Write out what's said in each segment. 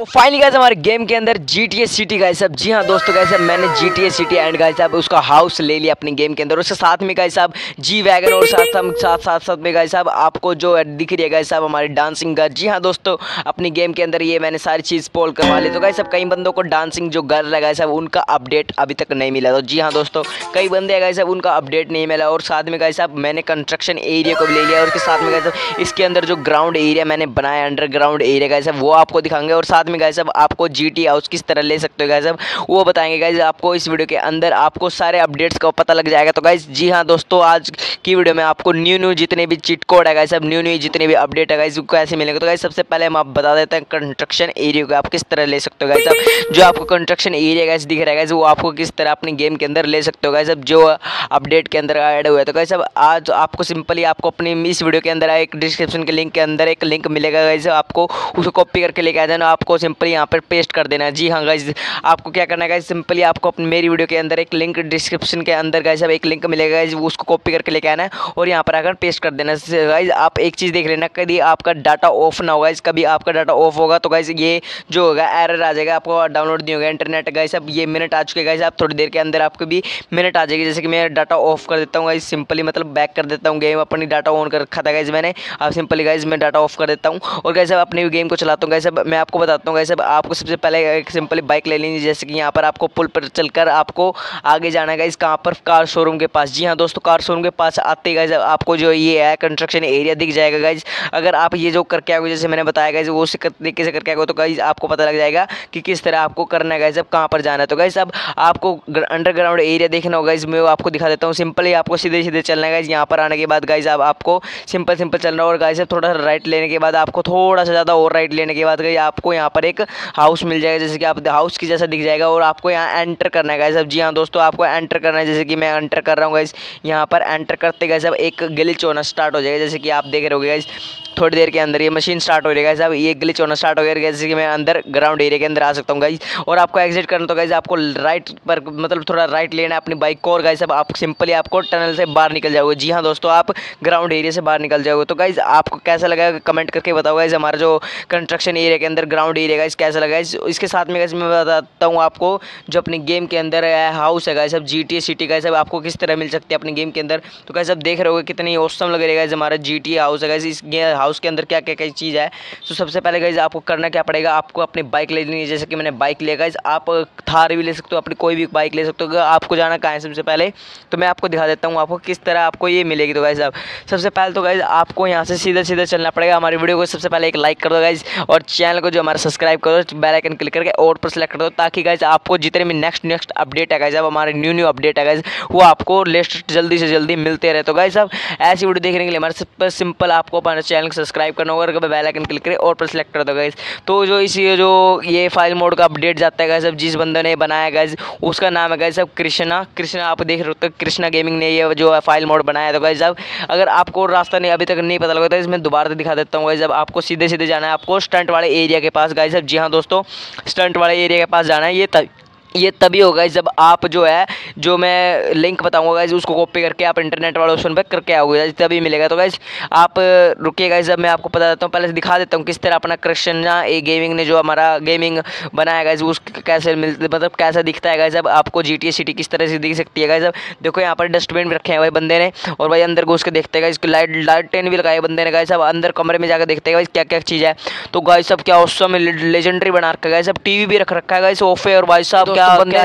तो finally guys हमारे game के अंदर G T S city guys साहब जी हाँ दोस्तों गाइस साहब मैंने G T S city and guys साहब उसका हाउस ले लिया अपने गेम के अंदर उसके साथ में गाइस साहब जी वैगन और साथ साथ साथ साथ में गाइस साहब आपको जो दिख रही है गाइस साहब हमारे डांसिंग घर जी हाँ दोस्तों अपनी गेम के अंदर ये मैंने सारी चीज़ पोल करवा ली तो गाइस साहब कई बंदों को डांसिंग जो घर लगा साहब उनका अपडेट अभी तक नहीं मिला तो जी हाँ दोस्तों कई बंदे गाइस साहब उनका अपडेट नहीं मिला और साथ में गाइस साहब मैंने कंस्ट्रक्शन एरिया को भी ले लिया और उसके साथ में गाइस साहब इसके अंदर जो ग्राउंड एरिया मैंने बनाया अंडरग्राउंड एरिया गाइस साहब वो आपको दिखाएँगे और साथ में गाइस साहब आपको जी टी हाउस किस तरह ले सकते हो गाइज़ अब वो बताएँगे गाइज़ आपको इस वीडियो के अंदर आपको सारे अपडेट्स का पता लग जाएगा। तो गाइज़ जी हाँ दोस्तों, आज की वीडियो में आपको न्यू न्यू जितने भी चिट कोड है गाइज़ अब न्यू न्यू जितने भी अपडेट है गाइज़ ऐसे मिलेंगे। तो गाइज़ सबसे पहले हम आप बता देते हैं कंस्ट्रक्शन एरिया को आप किस तरह ले सकते हो गाइज़ अब जो आपको कंस्ट्रक्शन एरिया गाइज़ दिख रहा है गाइज़ वो आपको किस तरह अपने गेम के अंदर ले सकते हो गाइज़ अब जो अपडेट के अंदर ऐड हुआ है तो गाइज़ अब आज आपको सिंपली आपको अपनी इस वीडियो के अंदर एक डिस्क्रिप्शन के लिंक के अंदर एक लिंक मिलेगा गाइज़ आपको उसको कॉपी करके लेके आ जाना, आपको सिंपली यहाँ पर पेस्ट कर देना है। जी हाँ गाइज़ आपको क्या करना है गाइज़ सिंपली आपको मेरी वीडियो के अंदर एक लिंक डिस्क्रिप्शन के अंदर गाइज़ अब एक लिंक मिलेगा गाइज़ उसको कॉपी करके लेके आना है और यहाँ पर आकर पेस्ट कर देना है। गाइज़ आप एक चीज़ देख लेना, कभी आपका डाटा ऑफ़ ना होगा कभी आपका डाटा ऑफ़ होगा तो गाइज़ ये जो होगा एरर आ जाएगा, आपको डाउनलोड नहीं होगा इंटरनेट गाइज़ अब ये मिनट आ चुके गाइज़ आप थोड़ी देर के अंदर आपको भी मिनट आ जाएगी। जैसे कि मैं डाटा ऑफ़ कर देता हूँ गाइज़ सिंपली मतलब बैक कर देता हूँ गेम अपनी डाटा ऑन कर रखा था गाइज़ मैंने। आप सिंपली गाइज़ मैं डाटा ऑफ़ कर देता हूँ। और गाइज़ अपनी गेम को चलाता हूँ। गाइज़ मैं आपको बताता हूँ गाइज़ आपको सबसे पहले एक सिंपली बाइक ले लेंगे जैसे कि यहाँ पर आपको पुल पर चलकर आपको आगे जाना है इस कहाँ पर कार शोरूम के पास। जी हाँ दोस्तों कार शोरूम के पास आते गाइज़ आपको जो ये है कंस्ट्रक्शन एरिया दिख जाएगा गाइज़ अगर आप ये जो करके आओगे, जैसे मैंने बताया गाइज़ वो तरीके से करके आओगे तो गाइज़ आपको पता लग जाएगा कि किस तरह आपको करना है गाइज़ अब कहाँ पर जाना है। तो गाइज़ अब आपको अंडरग्राउंड एरिया देखना होगा गाइज़ मैं आपको दिखा देता हूँ। सिंपली आपको सीधे सीधे चलना है गाइज़ यहाँ पर आने के बाद गाइज़ अब आपको सिंपल सिंपल चलना और गाइज़ थोड़ा सा राइट लेने के बाद आपको थोड़ा सा ज़्यादा और राइट लेने के बाद गाइज़ आपको यहाँ पर एक हाउस मिल जाएगा, जैसे कि आप हाउस की जैसा दिख जाएगा और आपको यहाँ एंटर करना है गाइस अब जी हाँ दोस्तों, आपको एंटर करना है, जैसे कि मैं एंटर कर रहा हूँ गाइस यहाँ पर एंटर करते गए सब एक गिलिच होना स्टार्ट हो जाएगा, जैसे कि आप देख रहे हो गाइस थोड़ी देर के अंदर ये मशीन स्टार्ट हो जाएगा साहब ये ग्लिच होना स्टार्ट हो गया जैसे कि मैं अंदर ग्राउंड एरिया के अंदर आ सकता हूँ गाइज़ और आपको एग्जिट करना तो गाइज़ आपको राइट पर मतलब थोड़ा राइट लेना है अपनी बाइक को और गाइज़ सब आप सिंपली आपको टनल से बाहर निकल जाओगे। जी हाँ दोस्तों, आप ग्राउंड एरिया से बाहर निकल जाओगे। तो गाइज़ आपको कैसा लगा? कमेंट करके बताओ गाइज़ हमारा जो कंस्ट्रक्शन एरिया के अंदर ग्राउंड एरिया गाइज़ कैसा लगा? इसके साथ में गाइज़ मैं बताता हूँ आपको जो अपनी गेम के अंदर हाउस है गाइज़ सब जी टी सिटी गाइज़ आपको किस तरह मिल सकती है अपनी गेम के अंदर? तो गाइज़ सब देख रहे हो कितनी औसम लग रही है हमारा जी टी हाउस है गाइज़ इस हाउस के अंदर क्या क्या क्या चीज़ है। तो सबसे पहले गाइज़ आपको करना क्या पड़ेगा, आपको अपनी बाइक ले लेनी है। जैसे कि मैंने बाइक लिया गाइज़ आप थार भी ले सकते हो, अपनी कोई भी बाइक ले सकते हो। आपको जाना कहाँ है सबसे पहले तो मैं आपको दिखा देता हूँ आपको किस तरह आपको ये मिलेगी। तो गाइज़ आप सबसे पहले तो गाइज़ आपको यहाँ से सीधा सीधा चलना पड़ेगा हमारी वीडियो को। सबसे पहले एक लाइक कर दो गाइज़ और चैनल को जो हमारा सब्सक्राइब करो बेल आइकन क्लिक करके और पर सेलेक्ट कर दो ताकि गाइज़ आपको जितने भी नेक्स्ट नेक्स्ट अपडेट है गाइज़ अब हमारे न्यू न्यू अपडेट है गाइज़ वो आपको लिस्ट जल्दी से जल्दी मिलते रहे। तो गाइज़ अब ऐसी वीडियो देखने के लिए हमारे सिंपल आपको हमारे चैनल को सब्सक्राइब करना होगा बेल आइकन क्लिक करें और पर सेलेक्ट कर दो गाइज़ तो जो इसी जो ये फ़ाइल मोड का अपडेट जाता है गाइज़ अब जिस बंदे ने बनाया गाइज़ उसका नाम है गाइज़ अब कृष्णा। कृष्णा, आप देख रहे हो तो कृष्णा गेमिंग ने ये जो फ़ाइल मोड बनाया तो गाइज़ अब अगर आपको रास्ता नहीं, अभी तक नहीं पता लगा तो इसमें दोबारा दिखा देता हूँ गाइज़ अब आपको सीधे सीधे जाना है, आपको स्टंट वाले एरिया के पास गाइज़ अब जी हाँ दोस्तों स्टंट वाले एरिया के पास जाना है, ये ये तभी होगा जब आप जो है, जो मैं लिंक बताऊँगा गाइज़ उसको कॉपी करके आप इंटरनेट वाले ऑप्शन पर करके आओगे तभी मिलेगा। तो गाइज़ आप रुकिएगा जब मैं आपको बता देता हूँ, पहले दिखा देता हूँ किस तरह अपना कृष्णा ए गेमिंग ने जो हमारा गेमिंग बनाया गाइज़ उस कैसे मिल मतलब कैसा दिखता है अब आपको जी टी सिटी किस तरह से दिख सकती है अब देखो यहाँ पर डस्टबिन भी रखे हैं भाई बंदे ने, और भाई अंदर घुस के देखते हैं इसकी लाइट लाइट भी लगाए बंदे ने गाइज़ अब अंदर कमरे में जाकर देखते हैं क्या क्या चीज़ है। तो गाइज़ सब क्या समय लेजेंडरी बना रखा गाइज़ अब टीवी भी रख रखा है गाइज़ सोफे और भाई साहब बंदा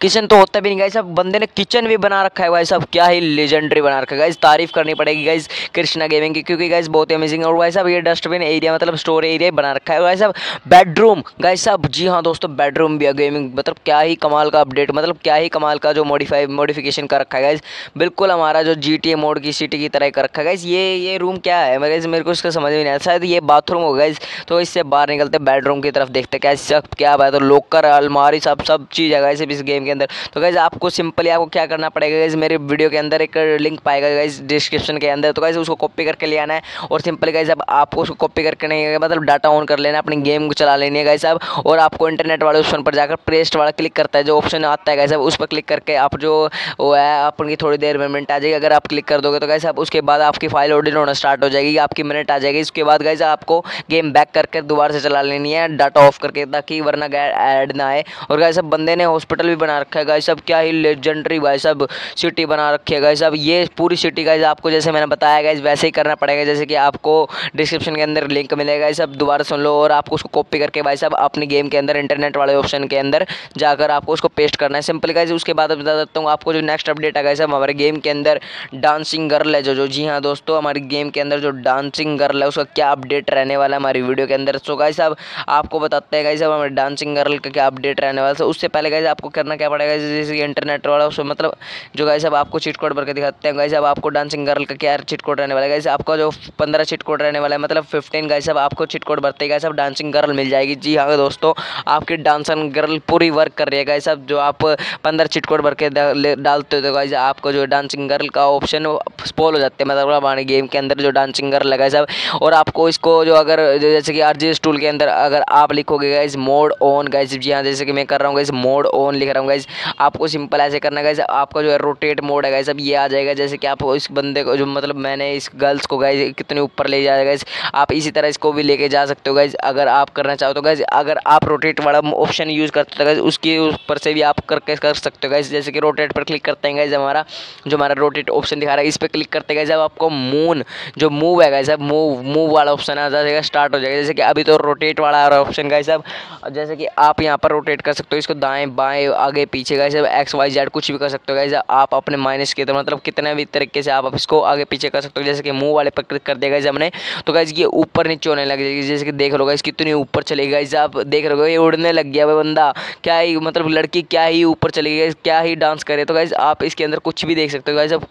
किचन तो होता भी नहीं गाइस अब बंदे ने किचन भी बना रखा है भाई साहब क्या ही लेजेंडरी बना रखा है गाइस तारीफ़ करनी पड़ेगी गाइस कृष्णा गेमिंग की क्योंकि गाइस बहुत ही अमेजिंग और भाई साहब ये डस्टबिन एरिया मतलब स्टोर एरिया बना रखा है। भाई साहब बेडरूम गाइस साहब जी हाँ दोस्तों बेडरूम भी है गेमिंग मतलब क्या ही कमाल का अपडेट मतलब क्या ही कमाल का जो मॉडिफाई मॉडिफिकेशन कर रखा है गाइस बिल्कुल हमारा जो जी टी मोड की सिटी की तरह कर रखा है गाइस ये ये रूम क्या है? मेरे को इसका समझ में नहीं आया। शायद ये बाथरूम हो गाइस तो इससे बाहर निकलते बेडरूम की तरफ़ देखते क्या सब क्या बात है। तो लोकर अलमारी सब सब चीज़ है इस गेम के अंदर। तो गाइज़ आपको सिंपली आपको क्या करना पड़ेगा गाइज़ मेरे वीडियो के अंदर एक लिंक पाएगा गाइज़ डिस्क्रिप्शन के अंदर। तो गाइज़ उसको कॉपी करके ले आना है। और सिंपली गाइज़ अब आपको उसको कॉपी करके नहीं मतलब डाटा ऑन कर लेना अपनी गेम को चला लेनी है गाइज़ साहब और आपको इंटरनेट वाले ऑप्शन पर जाकर प्रेस्ट वाला क्लिक करता है, जो ऑप्शन आता है साहब उस पर क्लिक करके आप जो वो है अपनी थोड़ी देर में मिनट आ जाएगी, अगर आप क्लिक कर दोगे तो गाइज़ साहब उसके बाद आपकी फ़ाइल ऑडिट होना स्टार्ट हो जाएगी, आपकी मिनट आ जाएगी। उसके बाद गाइज़ आपको गेम बैक करके दोबारा से चला लेनी है डाटा ऑफ़ करके ताकि वरना ऐड ना आए। और गाइज़ साहब बंदे ने हॉस्पिटल भी बना रखा है। गाइज़ साहब क्या ही लेजेंडरी भाई साहब सिटी बना रखी है। गाइज़ साहब ये पूरी सिटी गाइज़ आपको जैसे मैंने बताया गाइज़ वैसे ही करना पड़ेगा। जैसे कि आपको डिस्क्रिप्शन के अंदर लिंक मिलेगा। ये सब दोबारा सुन लो और आपको उसको कॉपी करके, भाई साहब, अपने गेम के अंदर इंटरनेट वाले ऑप्शन के अंदर जाकर आपको उसको पेस्ट करना है। सिंपल गाइज़ उसके बाद बता देता हूँ, आपको जो नेक्स्ट अपडेट है गाइज़ हमारे गेम के अंदर डांसिंग गर्ल है जो जो। जी हाँ दोस्तों, हमारे गेम के अंदर जो डांसिंग गर्ल है, उसका क्या अपडेट रहने वाला है हमारी वीडियो के अंदर। सो गाइज़ साहब आपको बताते हैं गाइज़ साहब हमारे डांसिंग गर्ल का क्या अपडेट रहने वाला है। उससे पहले गाइज़ आपको करना क्या पड़ेगा? जैसे इंटरनेट वाला, उसमें मतलब जो गाइज़ अब आपको चिट कोड भर के दिखाते हैं। गाइज़ अब आपको डांसिंग गर्ल का क्या चिट कोड रहने वाला है? गाइज़ आपका जो पंद्रह चिट कोड रहने वाला है मतलब फिफ्टीन गाइज़ अब आपको चिट कोड भरते गाइज़ अब डांसिंग गर्ल मिल जाएगी। जी हाँ दोस्तों, आपकी डांसिंग गर्ल पूरी वर्क कर रही है गाइज़ अब जो आप पंद्रह चिट कोड भर के डालते हो तो गाइज़ आपको जो डांसिंग गर्ल का ऑप्शन स्पॉल हो जाते हैं। मतलब हमारे गेम के अंदर जो डांसिंग गर्ल लगा सब और आपको इसको जो अगर जैसे कि आर जी टूल के अंदर अगर आप लिखोगे गाइज़ मोड ऑन गाइज़ जी हाँ जैसे कि मैं कर रहा हूँ गाइज़ मोड ऑन लिख रहा हूँ गाइज़ आपको सिंपल ऐसे करना गाइज़ आपका जो है रोटेट मोड है गाइज़ अब ये आ जाएगा जैसे कि आप इस बंदे को जो मतलब मैंने इस गर्ल्स को गाइज़ कितने ऊपर ले जाएगा गाइज़ आप इसी तरह इसको भी लेके जा सकते हो गाइज़ अगर आप करना चाहो तो गाइज़ अगर आप रोटेट वाला ऑप्शन यूज़ करते हो गाइज़ उसके ऊपर से भी आप करके कर सकते हो गाइज़ जैसे कि रोटेट पर क्लिक करते हैं गाइज़ हमारा, जो हमारा रोटेट ऑप्शन दिखा रहा है, इस पर क्लिक करते हैं जब आपको मून जो मूव है गाइज़ मूव मूव वाला ऑप्शन आ जाएगा स्टार्ट हो जाएगा। जैसे कि अभी तो रोटेट वाला ऑप्शन गाइज़ सब जैसे कि आप यहाँ पर रोटेट कर सकते हो, इसको दाएँ, बाएँ, आगे, पीछे गाइज़ एक्स वाई जेड कुछ भी कर सकते हो गाइज़ आप अपने माइनस के तो मतलब कितने भी तरीके से आप इसको आगे, पीछे कर सकते हो, जैसे कि मुँह वाले पर क्लिक कर देगा हमने। तो गाइज़ ये ऊपर नीचे होने लग जाएगी, जैसे कि देख लो गाइज़ कितनी ऊपर चलेगी गाइज़ आप देख रहे हो, ये उड़ने लग गया भाई बंदा। क्या ही मतलब लड़की क्या ही ऊपर चली गई क्या ही डांस करे तो गाइज़ आप इसके अंदर कुछ भी देख सकते हो गाइज़ अब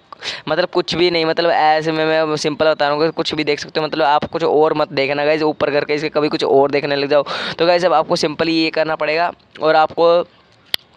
मतलब कुछ भी नहीं मतलब ऐसे में मैं सिंपल बता रहा हूँ कुछ भी देख सकते हो मतलब आप कुछ और मत देखना गाइज़ ऊपर करके इसके कभी कुछ और देखने लग जाओ। तो गाइज़ अब आपको सिंपली ये करना पड़ेगा और आपको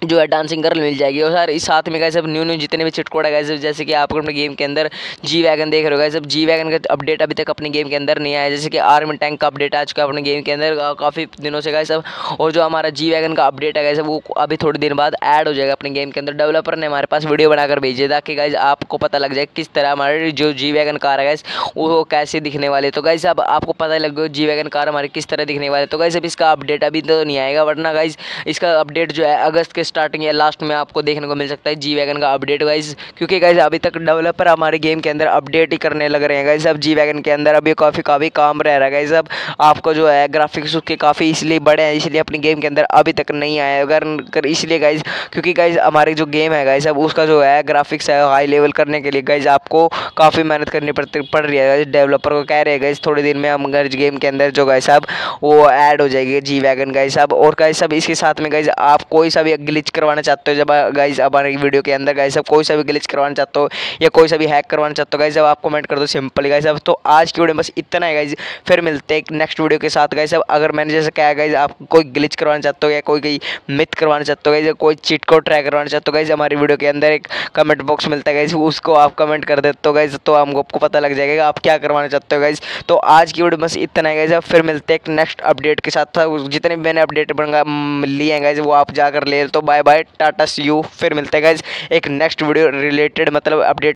जो है डांसिंग गर्ल मिल जाएगी। और सर, इस साथ में गए सब न्यू न्यू जितने भी चिटकोड़ा गए जैसे कि आप अपने गेम के अंदर जी वैगन देख रहे हो सब जी वैगन का अपडेट अभी तक अपने गेम के अंदर नहीं आया। जैसे कि आर्मी टैंक का अपडेट आ चुका है अपने गेम के अंदर काफ़ी दिनों से गए सब और जो हमारा जी वैगन का अपडेट है गए सब वो अभी थोड़ी दिन बाद ऐड हो जाएगा अपने गेम के अंदर। डेवलपर ने हमारे पास वीडियो बनाकर भेजे ताकि गाइज़ आपको पता लग जाए किस तरह हमारे जो जी वैगन कार है गाइज़ वो कैसे दिखने वाले। तो गाइज़ अब आपको पता लग गया जी वैगन कार हमारे किस तरह दिखने वाले। तो गाइज़ अब इसका अपडेट अभी तो नहीं आएगा, वरना गाइज़ इसका अपडेट जो है अगस्त के स्टार्टिंग या लास्ट में आपको देखने को मिल सकता है जी वैगन का अपडेट वाइज क्योंकि गाइज़ अभी तक डेवलपर हमारे गेम के अंदर अपडेट ही करने लग रहे हैं गाइज़ अब जी वैगन के अंदर अभी काफ़ी काफ़ी काम रह रहा है गाइज़ अब आपको जो है ग्राफिक्स उसके काफ़ी इसलिए बड़े हैं, इसलिए अपनी गेम के अंदर अभी तक नहीं आए अगर इसलिए गाइज़ क्योंकि गाइज़ हमारे जो गेम है गाइज़ अब उसका जो है ग्राफिक्स है हाई लेवल करने के लिए गाइज़ आपको काफ़ी मेहनत करनी पड़ती पड़ रही है डेवलपर को कह रहे हैं गाइज़ थोड़ी दिन में हम गेम के अंदर जो गाइज़ साहब वो ऐड हो जाएगी जी वैगन गाइज़ साहब और गाइज़ साहब इसके साथ में गाइज़ आप कोई सा भी ग्लिच करवाना चाहते हो जब गाइज़ हमारे वीडियो के अंदर गाइज़ सब कोई सा भी ग्लिच करवाना चाहते हो या कोई सा भी हैक करवाना चाहते हो गाइज़ अब आप कमेंट कर दो सिंपल गाइज़ अब तो आज की वीडियो बस इतना है गाइज़ फिर मिलते हैं नेक्स्ट वीडियो के साथ गाइज़ अब अगर मैंने जैसे कहा गाइज़ आप कोई ग्लिच करवाना चाहते हो या कोई कोई मिथ करवाना चाहते हो गाइज़ कोई चिट को ट्राई करवाना चाहते हो गाइज़ हमारी वीडियो के अंदर एक कमेंट बॉक्स मिलता है गाइज़ उसको आप कमेंट कर देते हो गाइज़ तो हमको, आपको पता लग जाएगा आप क्या करवाना चाहते हो गाइज़ तो आज की वीडियो बस इतना है गाइज़ अब फिर मिलते हैं नेक्स्ट अपडेट के साथ जितने भी मैंने अपडेट लिए हैं गाइज़ वो आप जाकर ले। तो bye bye tata see you फिर मिलते हैं गाइज़ एक नेक्स्ट वीडियो रिलेटेड मतलब अपडेट